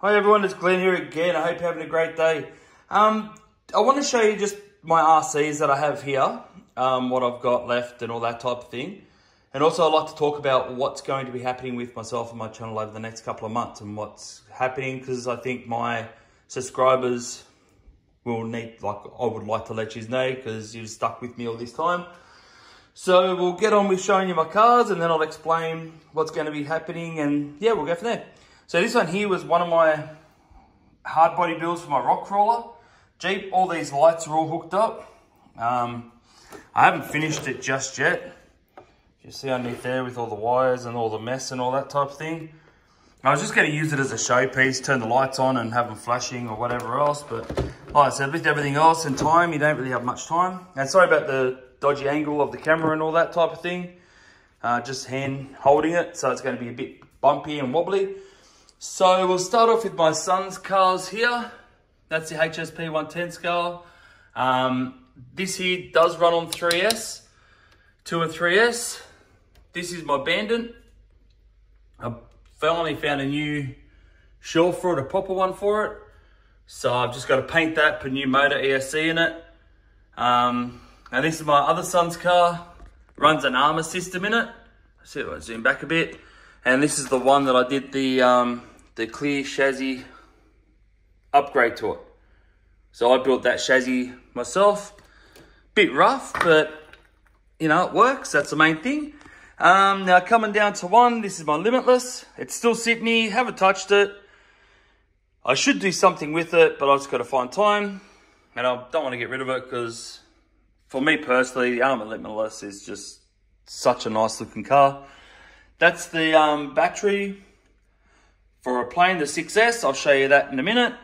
Hi everyone, it's Glenn here again. I hope you're having a great day. Um, I want to show you just my RCs that I have here, um, what I've got left and all that type of thing. And also I'd like to talk about what's going to be happening with myself and my channel over the next couple of months and what's happening because I think my subscribers will need, like I would like to let you know because you've stuck with me all this time. So we'll get on with showing you my cars and then I'll explain what's going to be happening and yeah, we'll go from there. So this one here was one of my hard body builds for my rock crawler. Jeep, all these lights are all hooked up. Um, I haven't finished it just yet. You see underneath there with all the wires and all the mess and all that type of thing. I was just going to use it as a showpiece, turn the lights on and have them flashing or whatever else. But like I said, with everything else and time, you don't really have much time. And sorry about the dodgy angle of the camera and all that type of thing. Uh, just hand holding it, so it's going to be a bit bumpy and wobbly. So we'll start off with my son's cars here. That's the HSP 110 scale. Um, this here does run on 3S, 2 and 3S. This is my Bandit. I finally found a new shell for it, a proper one for it. So I've just got to paint that, put new motor ESC in it. Um, and this is my other son's car. Runs an Arrma system in it. Let's see if I zoom back a bit. And this is the one that I did the, um, the clear chassis upgrade to it. So I built that chassis myself. Bit rough, but you know, it works. That's the main thing. Um, now coming down to one, this is my Limitless. It's still Sydney, haven't touched it. I should do something with it, but I've just got to find time. And I don't want to get rid of it because for me personally, the Arrma Limitless is just such a nice looking car. That's the um, battery for a plane, the 6S. I'll show you that in a minute.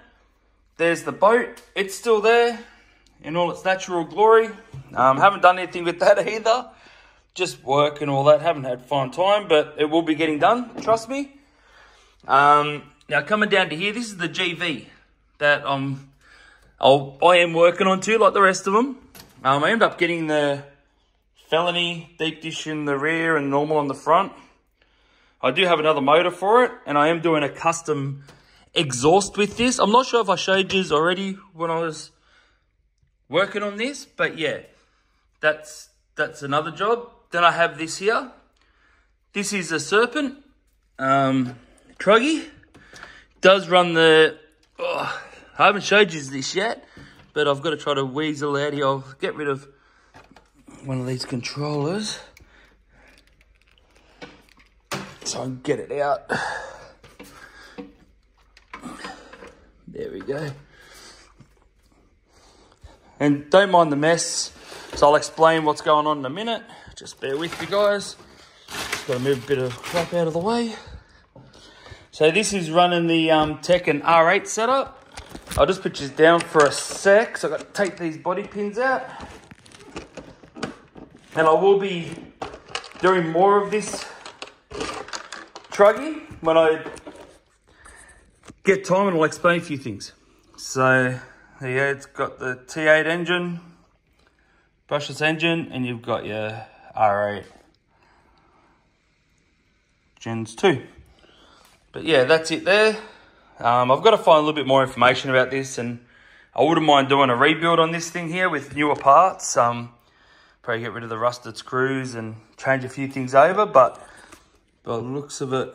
There's the boat. It's still there in all its natural glory. Um, haven't done anything with that either. Just work and all that. Haven't had fun time, but it will be getting done. Trust me. Um, now coming down to here, this is the GV that I'm, I'll, I am working on too, like the rest of them. Um, I ended up getting the felony deep dish in the rear and normal on the front. I do have another motor for it, and I am doing a custom exhaust with this. I'm not sure if I showed you already when I was working on this, but yeah, that's that's another job. Then I have this here. This is a Serpent um, Truggy. Does run the, oh, I haven't showed you this yet, but I've got to try to weasel out here. I'll get rid of one of these controllers so I can get it out. There we go. And don't mind the mess. So I'll explain what's going on in a minute. Just bear with me guys. Just got to move a bit of crap out of the way. So this is running the um, Tekin R8 setup. I'll just put this down for a sec. So I've got to take these body pins out. And I will be doing more of this truggy when I get time and I'll explain a few things. So go, it's got the T8 engine, brushless engine, and you've got your R8 Gens 2. But yeah, that's it there. Um, I've got to find a little bit more information about this and I wouldn't mind doing a rebuild on this thing here with newer parts. Um, probably get rid of the rusted screws and change a few things over, but by the looks of it,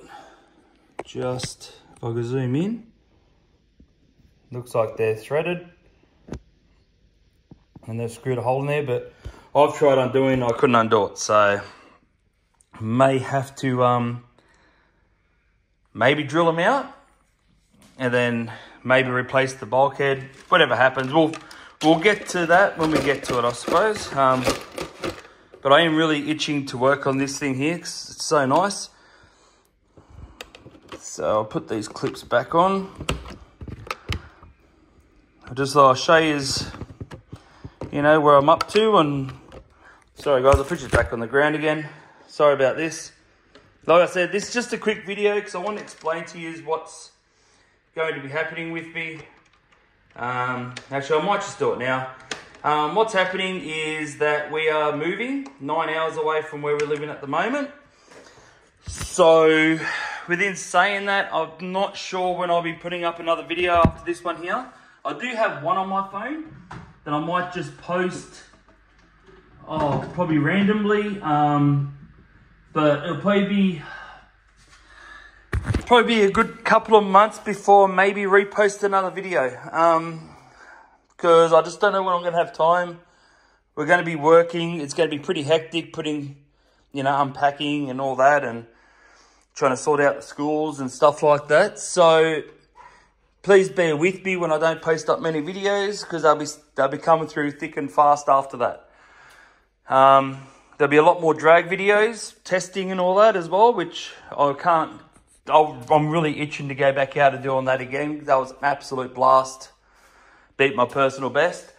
just, if I can zoom in, looks like they're threaded. And they've screwed a hole in there, but I've tried undoing, I couldn't undo it. So, may have to um, maybe drill them out and then maybe replace the bulkhead. Whatever happens, we'll we'll get to that when we get to it, I suppose. Um, but I am really itching to work on this thing here because it's so nice. So I'll put these clips back on. I just thought I'll show you, you know, where I'm up to and sorry guys, the fridge is back on the ground again. Sorry about this. Like I said, this is just a quick video because I want to explain to you what's going to be happening with me. Um, actually, I might just do it now. Um, what's happening is that we are moving nine hours away from where we're living at the moment. So within saying that, I'm not sure when I'll be putting up another video after this one here. I do have one on my phone that I might just post, oh, probably randomly. Um, but it'll probably be probably be a good couple of months before maybe repost another video. Um, because I just don't know when I'm going to have time. We're going to be working. It's going to be pretty hectic putting, you know, unpacking and all that and trying to sort out the schools and stuff like that. So please bear with me when I don't post up many videos because they'll be, they'll be coming through thick and fast after that. Um, there'll be a lot more drag videos, testing and all that as well, which I can't, I'm really itching to go back out and doing that again. That was an absolute blast beat my personal best.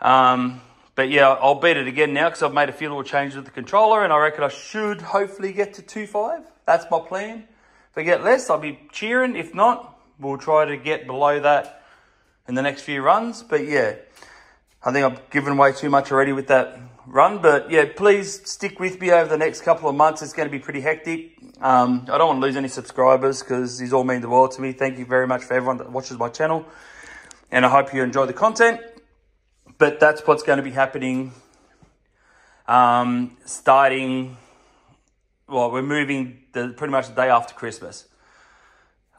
Um, but yeah, I'll beat it again now because I've made a few little changes with the controller and I reckon I should hopefully get to 2.5. That's my plan. If I get less, I'll be cheering. If not, we'll try to get below that in the next few runs. But yeah, I think I've given away too much already with that run. But yeah, please stick with me over the next couple of months. It's going to be pretty hectic. Um, I don't want to lose any subscribers because these all mean the world to me. Thank you very much for everyone that watches my channel and I hope you enjoy the content. But that's what's going to be happening um, starting, well, we're moving the, pretty much the day after Christmas.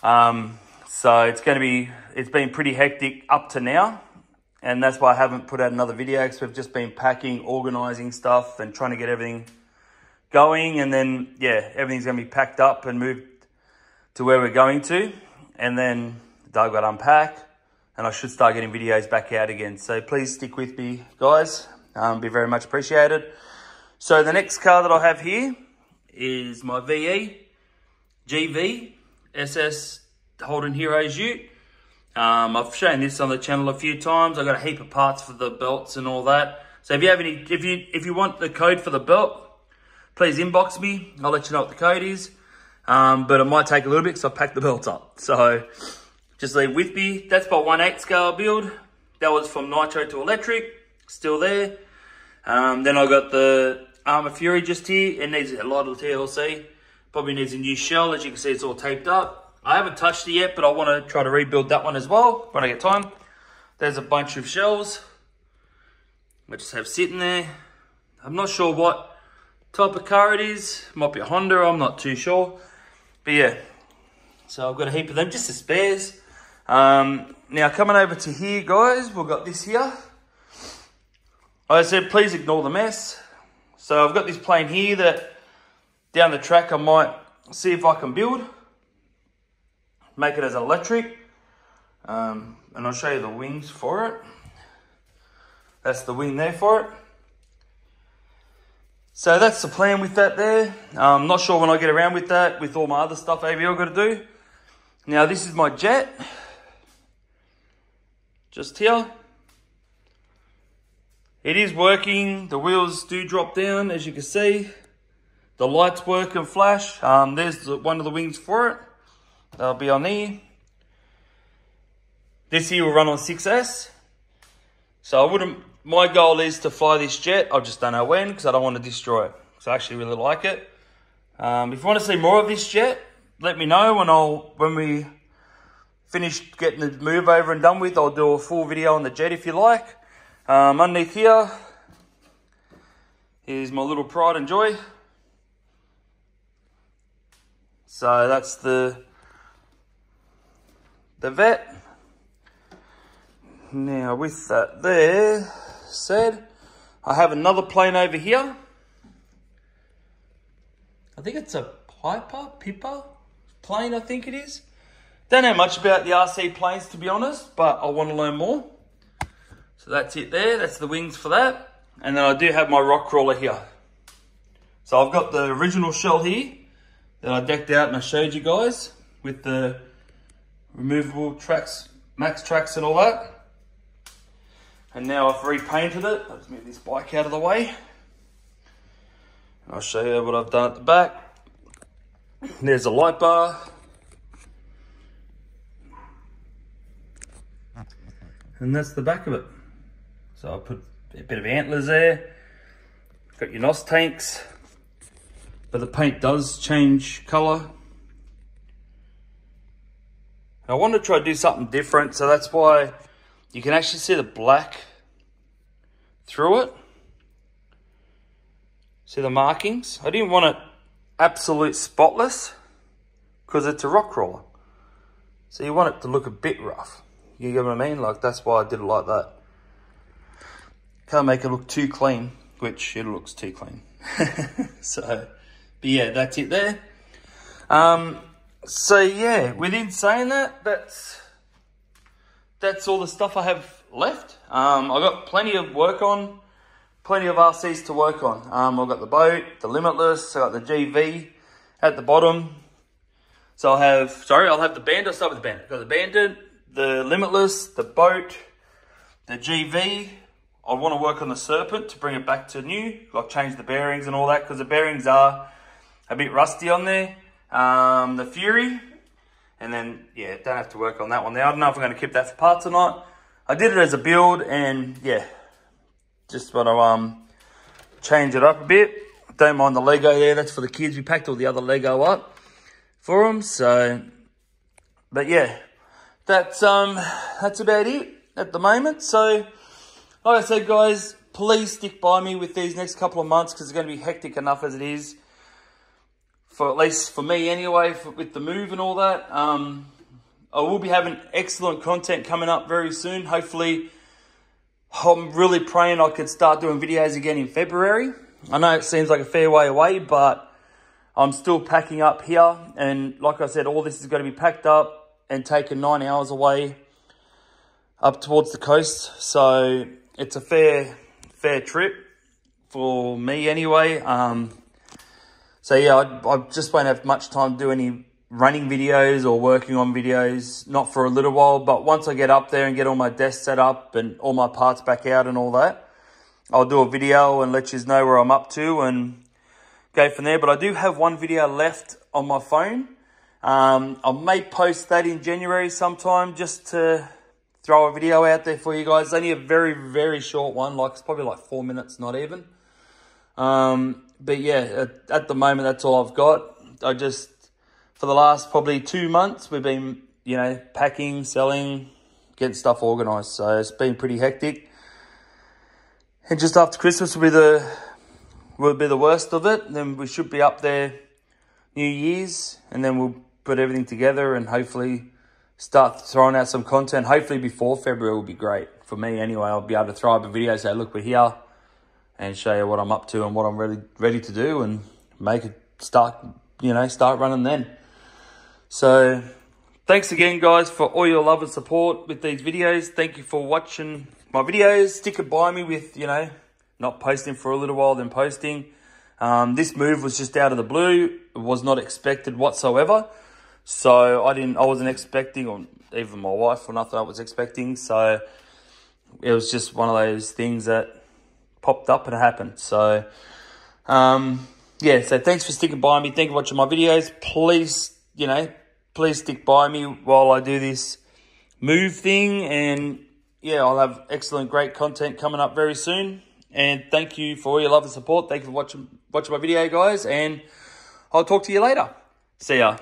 Um, so it's going to be, it's been pretty hectic up to now. And that's why I haven't put out another video because we've just been packing, organizing stuff and trying to get everything going. And then, yeah, everything's going to be packed up and moved to where we're going to. And then Doug got unpack and I should start getting videos back out again. So please stick with me, guys. Um, be very much appreciated. So the next car that I have here is my VE GV SS Holden Heroes Ute. Um, I've shown this on the channel a few times. I've got a heap of parts for the belts and all that. So if you have any, if you if you want the code for the belt, please inbox me. I'll let you know what the code is. Um, but it might take a little bit because I packed the belt up. So just leave with me. That's my 1 8 scale build. That was from Nitro to Electric. Still there. Um, then I got the Arrma Fury just here. It needs a lot of TLC. Probably needs a new shell. As you can see, it's all taped up. I haven't touched it yet, but I want to try to rebuild that one as well when I get time. There's a bunch of shells. I just have sitting there. I'm not sure what type of car it is. Might be a Honda, I'm not too sure. But yeah, so I've got a heap of them, just as spares. Um, now coming over to here, guys, we've got this here. I said, please ignore the mess. So I've got this plane here that down the track I might see if I can build. Make it as electric. Um, and I'll show you the wings for it. That's the wing there for it. So that's the plan with that there. I'm not sure when I get around with that, with all my other stuff over got to do. Now this is my jet just here. It is working. The wheels do drop down, as you can see. The lights work and flash. Um, there's one of the wings for it. They'll be on there. This here will run on 6S. So I wouldn't, my goal is to fly this jet. I just don't know when because I don't want to destroy it. So I actually really like it. Um, if you want to see more of this jet, let me know and I'll, when we finish getting the move over and done with, I'll do a full video on the jet if you like. Um, underneath here is my little pride and joy. So that's the the vet. Now with that there said, I have another plane over here. I think it's a Piper, Pipper plane, I think it is. Don't know much about the RC planes to be honest, but I want to learn more. So that's it there, that's the wings for that. And then I do have my rock crawler here. So I've got the original shell here that I decked out and I showed you guys with the removable tracks, max tracks and all that. And now I've repainted it. Just move this bike out of the way. I'll show you what I've done at the back. There's a light bar, and that's the back of it. So I put a bit of antlers there, got your NOS tanks, but the paint does change colour I wanted to try to do something different, so that's why you can actually see the black through it. See the markings? I didn't want it absolute spotless because it's a rock crawler. So you want it to look a bit rough. You get what I mean? Like that's why I did it like that. Can't make it look too clean, which it looks too clean. so, but yeah, that's it there. Um, so yeah, within saying that, that's that's all the stuff I have left. Um, I've got plenty of work on, plenty of RCs to work on. Um, I've got the boat, the Limitless, I've got the GV at the bottom. So I'll have, sorry, I'll have the Bandit, I'll start with the Bandit. I've got the Bandit, the Limitless, the boat, the GV, I want to work on the Serpent to bring it back to new, like change the bearings and all that, because the bearings are a bit rusty on there. Um, the Fury, and then, yeah, don't have to work on that one there. I don't know if I'm going to keep that for parts or not. I did it as a build, and yeah, just want to um, change it up a bit. Don't mind the Lego there, that's for the kids. We packed all the other Lego up for them, so, but yeah, that's, um, that's about it at the moment. So, like I said, guys, please stick by me with these next couple of months because it's going to be hectic enough as it is. For at least for me anyway, for, with the move and all that. Um, I will be having excellent content coming up very soon. Hopefully, I'm really praying I could start doing videos again in February. I know it seems like a fair way away, but I'm still packing up here. And like I said, all this is going to be packed up and taken nine hours away up towards the coast. So it's a fair fair trip for me anyway. Um, so yeah, I, I just won't have much time to do any running videos or working on videos, not for a little while, but once I get up there and get all my desk set up and all my parts back out and all that, I'll do a video and let you know where I'm up to and go from there. But I do have one video left on my phone. Um, I may post that in January sometime just to throw a video out there for you guys. It's only a very, very short one. Like it's probably like four minutes, not even. Um, but yeah, at, at, the moment, that's all I've got. I just, for the last probably two months, we've been, you know, packing, selling, getting stuff organised. So it's been pretty hectic. And just after Christmas will be the, will be the worst of it. Then we should be up there New Year's and then we'll put everything together and hopefully start throwing out some content. Hopefully before February will be great for me anyway. I'll be able to throw up a video, say, look, we're here and show you what I'm up to and what I'm really ready to do and make it start, you know, start running then. So thanks again, guys, for all your love and support with these videos. Thank you for watching my videos. Stick by me with, you know, not posting for a little while, then posting. Um, this move was just out of the blue. It was not expected whatsoever. So I didn't, I wasn't expecting, or even my wife or nothing I was expecting. So it was just one of those things that popped up and happened. So, um, yeah, so thanks for sticking by me. Thank you for watching my videos. Please, you know, please stick by me while I do this move thing. And yeah, I'll have excellent, great content coming up very soon. And thank you for all your love and support. Thank you for watching, watching my video, guys. And I'll talk to you later. See ya.